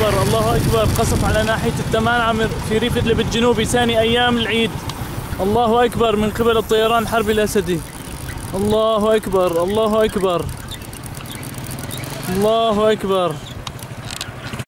أكبر الله أكبر. قصف على ناحية التمان عامر في ريف إدلب الجنوبي ثاني أيام العيد. الله أكبر. من قبل الطيران الحربي الأسدي. الله أكبر الله أكبر. الله أكبر.